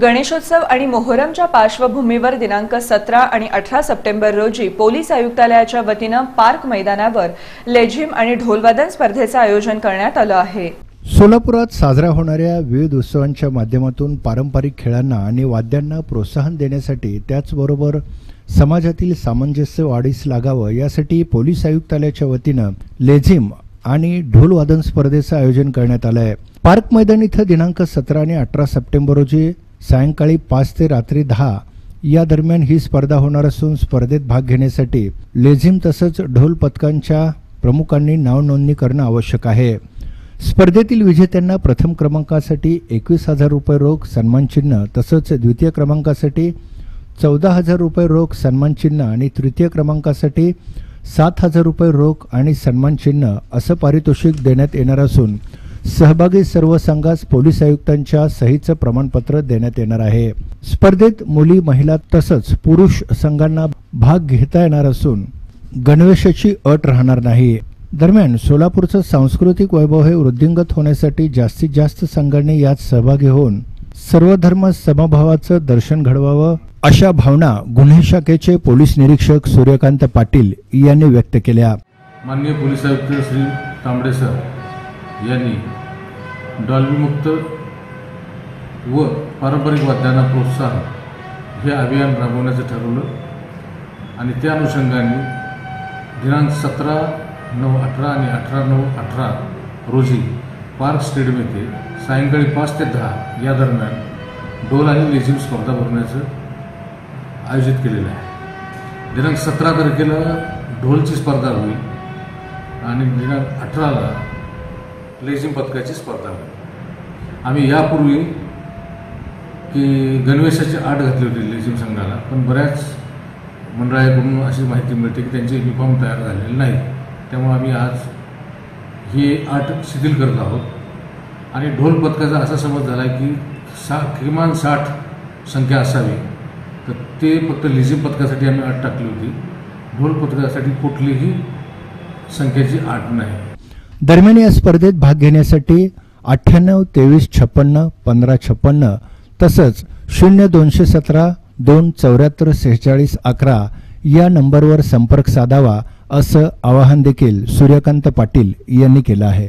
गणेशोत्सव आणि मोहरमच्या पार्श्वभूमीवर दिनांक सतरा आणि अठरा सप्टेंबर रोजी पोलीस आयुक्तालयाच्या वतीनं पार्क मैदानावर लेझिम आणि ढोलवादन स्पर्धेचं आयोजन करण्यात आलं आहे. सोलापुरात साजरा होणाऱ्या विविध उत्सवांच्या माध्यमातून पारंपरिक खेळांना आणि वाद्यांना प्रोत्साहन देण्यासाठी त्याचबरोबर समाजातील सामंजस्य वाढीस लागावं यासाठी पोलीस आयुक्तालयाच्या वतीनं लेझिम आणि ढोलवादन स्पर्धेचं आयोजन करण्यात आलं आहे पार्क मैदान इथं दिनांक सतरा आणि अठरा सप्टेंबर रोजी सायंकाळी पाच ते रात्री दहा या दरम्यान ही स्पर्धा होणार असून स्पर्धेत भाग घेण्यासाठी लेझिम तसंच ढोल पथकांच्या प्रमुखांनी नावनोंदणी करणं आवश्यक आहे. स्पर्धेतील विजेत्यांना प्रथम क्रमांकासाठी एकवीस हजार रुपये रोख सन्मानचिन्ह तसंच द्वितीय क्रमांकासाठी चौदा हजार रुपये रोख सन्मानचिन्ह आणि तृतीय क्रमांकासाठी सात हजार रुपये रोख आणि सन्मानचिन्ह असं पारितोषिक देण्यात येणार असून सहभागी सर्व संघास पोलीस आयुक्तांच्या सहीचं प्रमाणपत्र देण्यात येणार आहे. स्पर्धेत मुली महिला तसंच पुरुष संघांना भाग घेता येणार असून गणवेशाची अट राहणार नाही. दरम्यान सोलापूरचं सांस्कृतिक वैभव हे वृद्धिंगत होण्यासाठी जास्तीत जास्त संघांनी यात सहभागी होऊन सर्वधर्म समभावाचं दर्शन घडवावं अशा भावना गुन्हे शाखेचे पोलीस निरीक्षक सूर्यकांत पाटील यांनी व्यक्त केल्या. माननीय पोलीस आयुक्त श्री तांबडे सर यांनी डॉल्बीमुक्त व पारंपरिक वाद्यांना प्रोत्साहन हे अभियान राबवण्याचं ठरवलं आणि त्या अनुषंगाने दिनांक सतरा नऊ अठरा आणि अठरा नऊ अठरा रोजी पार्क स्टेडियम येथे सायंकाळी पाच ते दहा या दरम्यान डोल आणि लेझिम स्पर्धा भरवण्याचं आयोजित केलेलं आहे. दिनांक सतरा तारखेला ढोलची स्पर्धा होईल आणि दिनांक अठराला लेझिम पथकाची स्पर्धा आम्ही यापूर्वी की गणवेशाची आट घातली होती लेझिम संघाला पण बऱ्याच मंडळाकडून अशी माहिती मिळते की त्यांचे युनिफॉर्म तयार झालेले नाहीत त्यामुळे आम्ही आज ही आट शिथिल करत आहोत. आणि ढोल पथकाचा असा समज झाला आहे की सा किमान साठ संख्या असावी तर ते फक्त लेझिम पथकासाठी आम्ही आट टाकली होती. ढोल पथकासाठी कुठलीही संख्येची आट नाही. दरम्यान या स्पर्धेत भाग घेण्यासाठी अठ्ठ्याण्णव तेवीस छप्पन्न पंधरा छप्पन्न तसंच शून्य दोनशे सतरा दोन चौऱ्याहत्तर सेहेचाळीस अकरा या नंबरवर संपर्क साधावा असं आवाहन देखील सूर्यकांत पाटील यांनी केलं आहे.